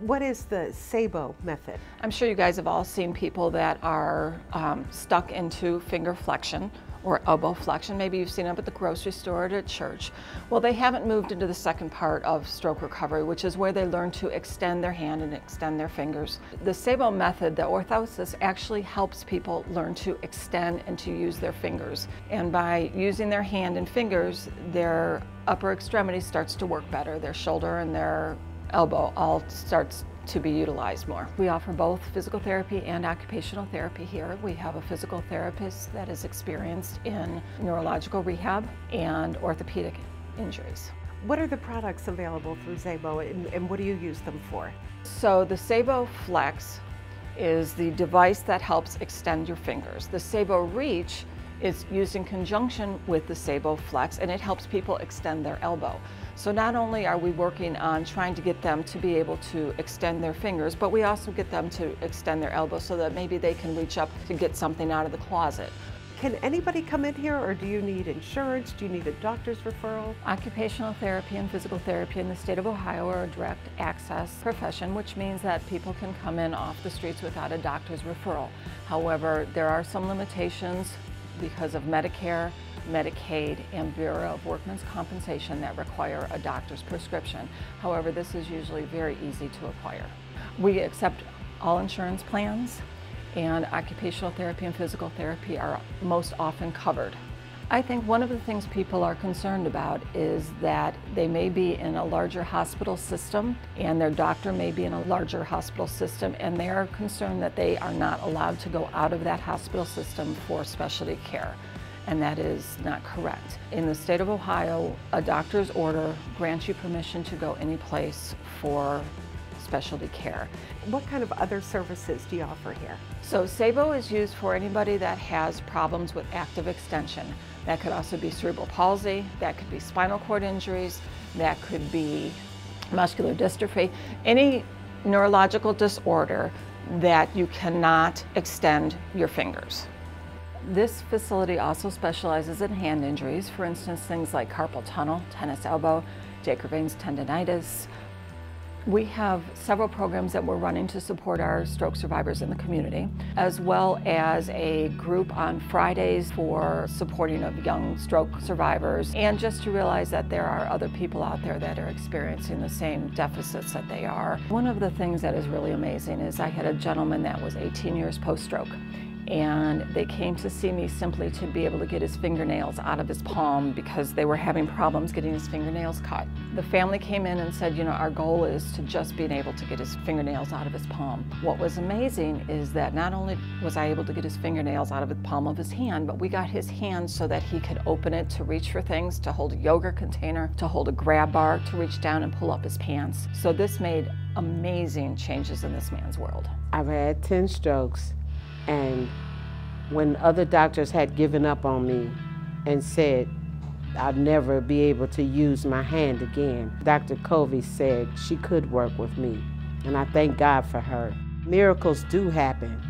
What is the Saebo method? I'm sure you guys have all seen people that are um, stuck into finger flexion or elbow flexion. Maybe you've seen them at the grocery store or at church. Well, they haven't moved into the second part of stroke recovery, which is where they learn to extend their hand and extend their fingers. The Saebo method, the orthosis, actually helps people learn to extend and to use their fingers. And by using their hand and fingers, their upper extremity starts to work better. Their shoulder and their elbow all starts to be utilized more. We offer both physical therapy and occupational therapy here. We have a physical therapist that is experienced in neurological rehab and orthopedic injuries. What are the products available through Saebo and, and what do you use them for? So the Saebo Flex is the device that helps extend your fingers. The Saebo Reach is used in conjunction with the Saebo Flex and it helps people extend their elbow. So not only are we working on trying to get them to be able to extend their fingers, but we also get them to extend their elbow so that maybe they can reach up to get something out of the closet. Can anybody come in here or do you need insurance? Do you need a doctor's referral? Occupational therapy and physical therapy in the state of Ohio are a direct access profession, which means that people can come in off the streets without a doctor's referral. However, there are some limitations because of Medicare, Medicaid, and Bureau of Workmen's Compensation that require a doctor's prescription. However, this is usually very easy to acquire. We accept all insurance plans and occupational therapy and physical therapy are most often covered. I think one of the things people are concerned about is that they may be in a larger hospital system and their doctor may be in a larger hospital system and they are concerned that they are not allowed to go out of that hospital system for specialty care. And that is not correct. In the state of Ohio, a doctor's order grants you permission to go any place for specialty care. What kind of other services do you offer here? So Saebo is used for anybody that has problems with active extension. That could also be cerebral palsy, that could be spinal cord injuries, that could be muscular dystrophy, any neurological disorder that you cannot extend your fingers. This facility also specializes in hand injuries, for instance, things like carpal tunnel, tennis elbow, Quervain's tendonitis, we have several programs that we're running to support our stroke survivors in the community, as well as a group on Fridays for supporting of young stroke survivors, and just to realize that there are other people out there that are experiencing the same deficits that they are. One of the things that is really amazing is I had a gentleman that was 18 years post-stroke and they came to see me simply to be able to get his fingernails out of his palm because they were having problems getting his fingernails cut. The family came in and said, you know, our goal is to just being able to get his fingernails out of his palm. What was amazing is that not only was I able to get his fingernails out of the palm of his hand, but we got his hand so that he could open it to reach for things, to hold a yogurt container, to hold a grab bar, to reach down and pull up his pants. So this made amazing changes in this man's world. I've had 10 strokes and when other doctors had given up on me and said I'd never be able to use my hand again, Dr. Covey said she could work with me. And I thank God for her. Miracles do happen.